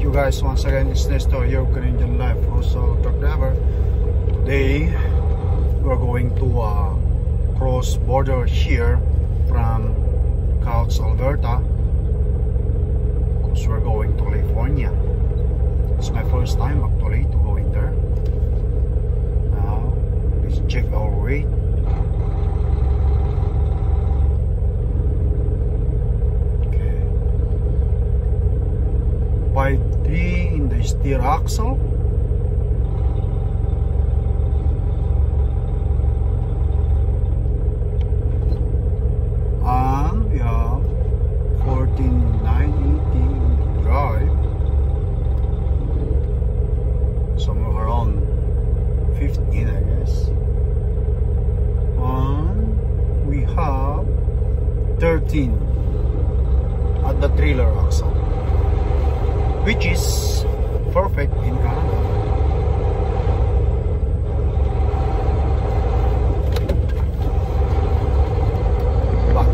you guys once again. It's Nestor, your Canadian Life also truck driver. Today, we're going to uh, cross border here from Coutts, Alberta because we're going to California. It's my first time actually to go in there. Now, let's check our weight. Okay. By 3 in the steer axle. And we have 14980 drive. Somewhere around 15 I guess. And we have 13 at the trailer axle which is perfect in Canada. But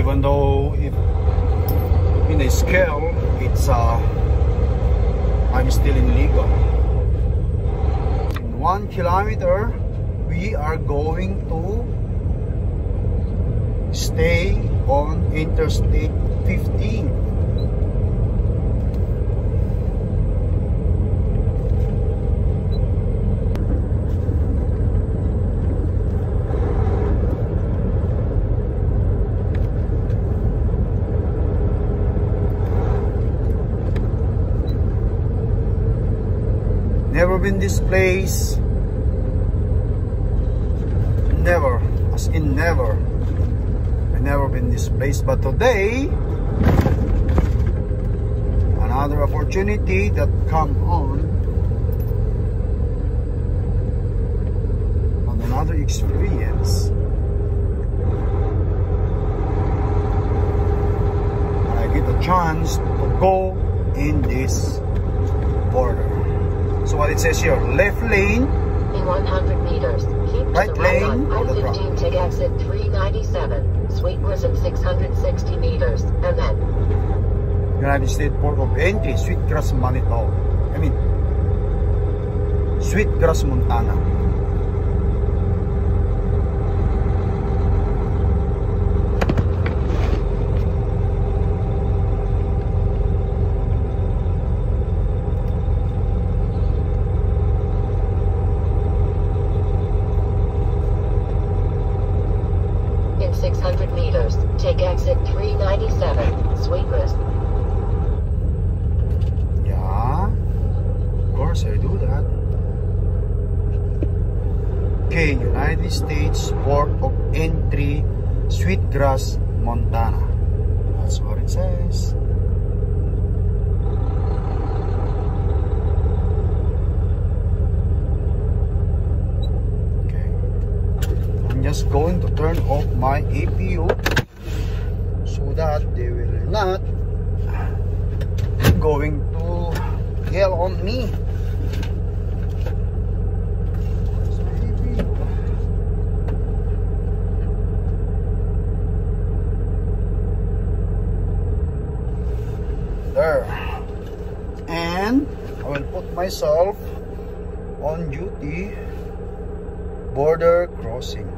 even though if in a scale it's uh I'm still in legal. In one kilometer we are going to stay on Interstate 15 Been this place. Never. As in never. I never been this place. But today, another opportunity that come on. On another experience. And I get a chance to go in this border. So what it says here, left lane, In 100 meters, keep Right to the right lane on I-15 take exit 397, Sweetgrass at 660 meters, and then United States Port of Entry, Sweetgrass, Manitoba. I mean, Sweetgrass, Montana. in 600 meters, take exit 397, Sweetgrass. Yeah, of course I do that. Okay, United States Port of Entry, Sweetgrass, Montana. That's what it says. Okay. I'm just going to turn off my APU so that they will not going to yell on me. There. And I will put myself on duty border crossing.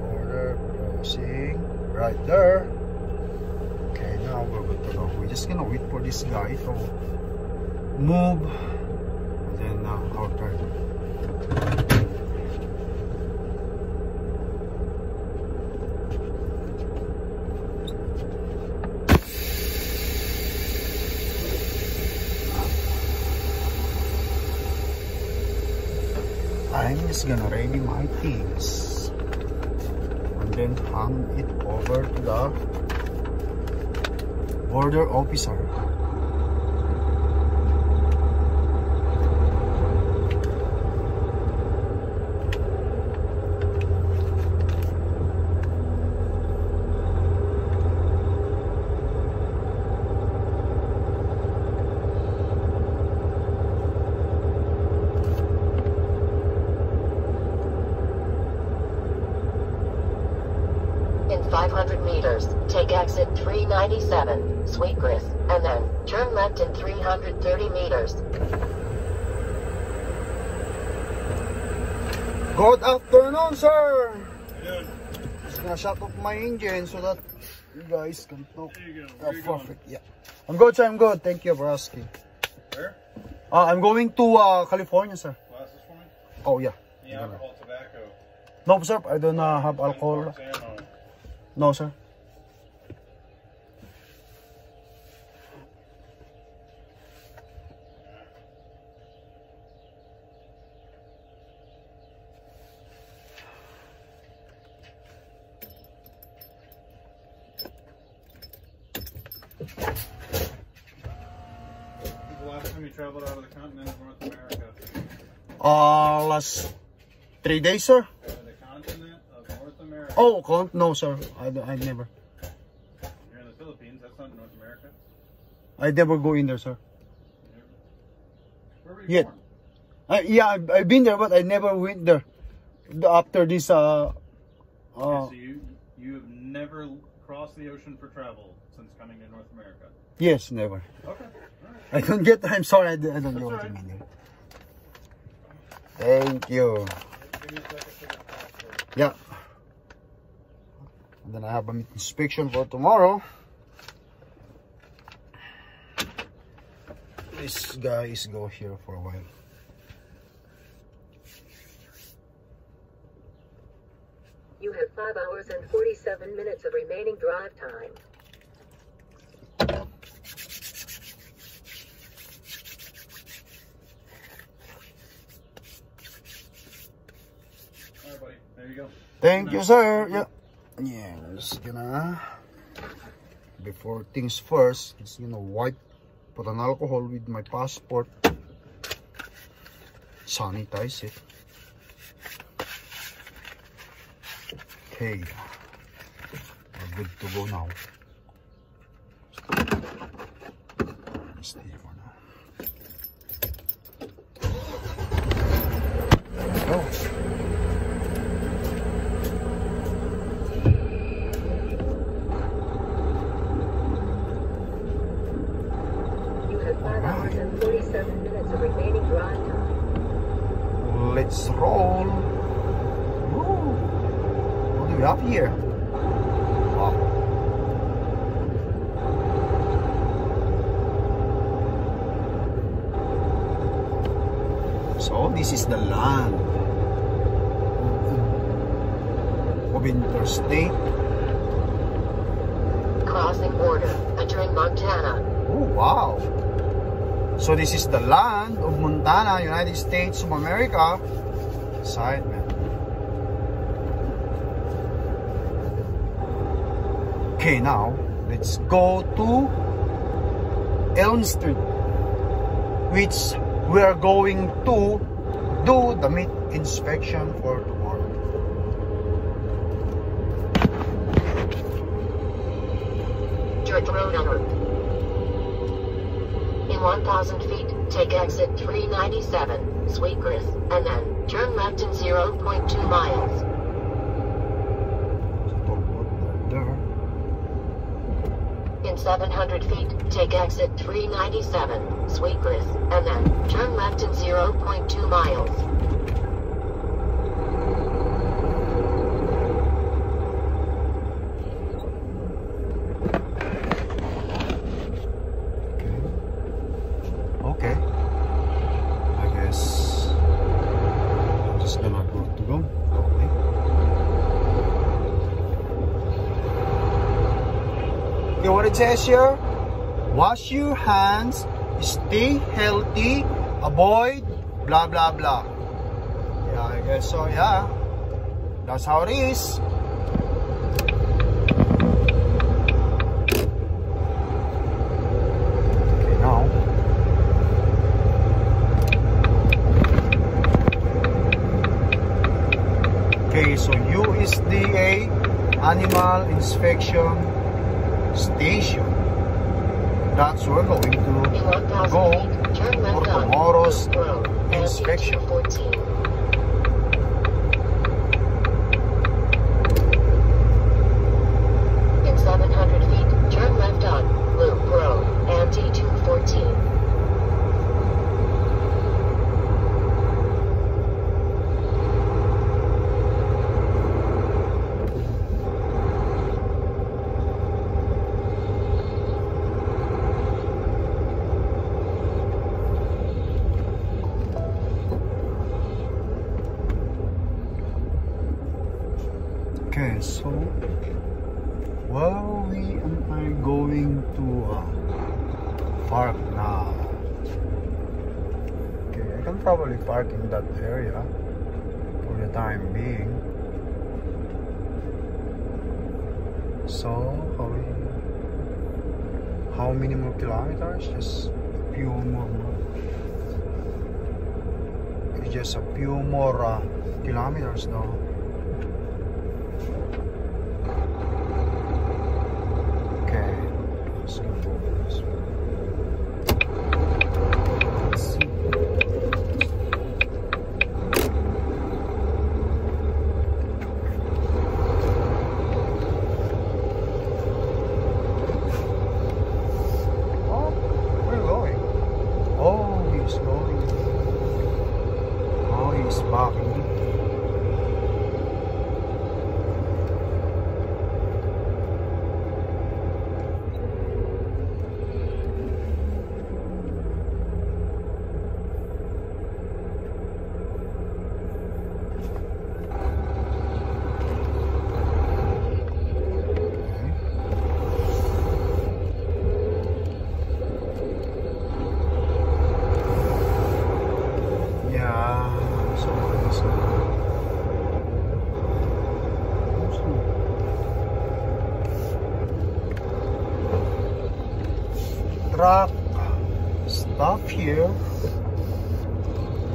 Border crossing right there. Okay, now we're good to go. We're just gonna wait for this guy to move and then uh, turn. I'm just gonna ready my things then hand it over to the border officer. In 500 200 meters, take exit 397, Sweetgrass, and then turn left in 330 meters. Good afternoon, sir. Good. Just gonna shut off my engine so that you guys can talk. There you go. Uh, Where you going? perfect. Yeah. I'm good, sir. I'm good. Thank you for asking. Where? Uh, I'm going to uh, California, sir. Glasses for me? Oh, yeah. Any alcohol, tobacco? No, sir. I don't uh, have alcohol. No, sir. Time you traveled out of the continent of North America? Uh, last three days, sir. Out the continent of North America. Oh, con- no, sir. I, I never. You're in the Philippines. That's not North America. I never go in there, sir. Where were you Yeah. born? Uh, yeah, I've, I've been there, but I never went there. The- After this, uh, uh, Okay, so you you have never crossed the ocean for travel since coming to North America. yes, never. Okay. All right. I don't get. I'm sorry. I, don't- I don't That's know what all you mean. Thank you. Give me a second to get the passport. Yeah. And then I have an inspection for tomorrow. This guy is go here for a while. You have 5 hours and 47 minutes of remaining drive time. All right, buddy. There you go. Thank you, sir. Yeah. Yeah, I'm just gonna before things first, just gonna wipe put an alcohol with my passport. Sanitize it. Okay. We're good to go now. Stay for now. There we go. You have 5 hours and 47 minutes of remaining drive time. Let's roll. Woo. What do we have here? Wow. So this is the land of interstate. Crossing border, entering Montana. Oh wow. So this is the land of Montana, United States of America. Side man. Okay, now let's go to Elm Street, which we are going to do the meat inspection for tomorrow. Dirt road en. In 1,000 feet, take exit 397, Sweetgrass, and then turn left in 0.2 miles. There. In 700 feet, take exit 397, Sweetgrass, and then turn left in 0.2 miles. Okay. I guess I'm just gonna go to go. Okay. Okay, Wash your hands, stay healthy, avoid blah blah blah. Yeah, I guess so, yeah. That's how it is. Okay, so USDA Animal Inspection Station. That's where we're going to go feet, turn left for tomorrow's inspection. Okay, so well, we I going to uh, park now? Okay, I can probably park in that area for the time being. So how we, how many more kilometers? Just a few more. Just a few more uh, kilometers though. Okay, let's go this way. Let's see. Oh, where are you going? Oh, he's going. Oh, he's backing. Yeah, so it's truck stop here.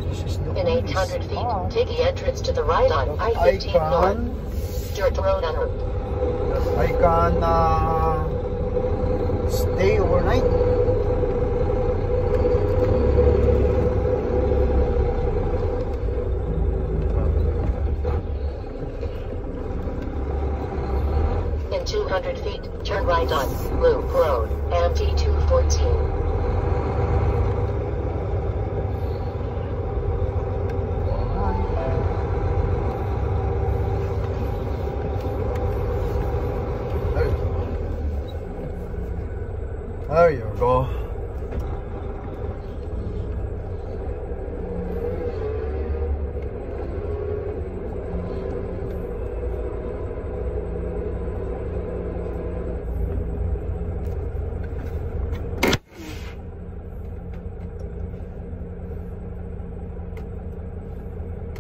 This is the In only 800 spot feet, take the entrance to the right on that I I-15 can North. Dirt road on I can uh, stay overnight. In 200 feet, turn right on Loop Road, MT 214. There, there you go.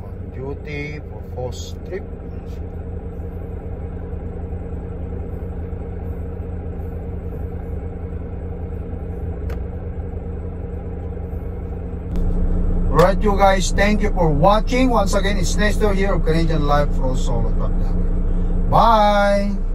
On duty for post trip. Alright you guys, thank you for watching. Once again, it's Nestor here of Canadian Life Pro Solo Truck. Bye!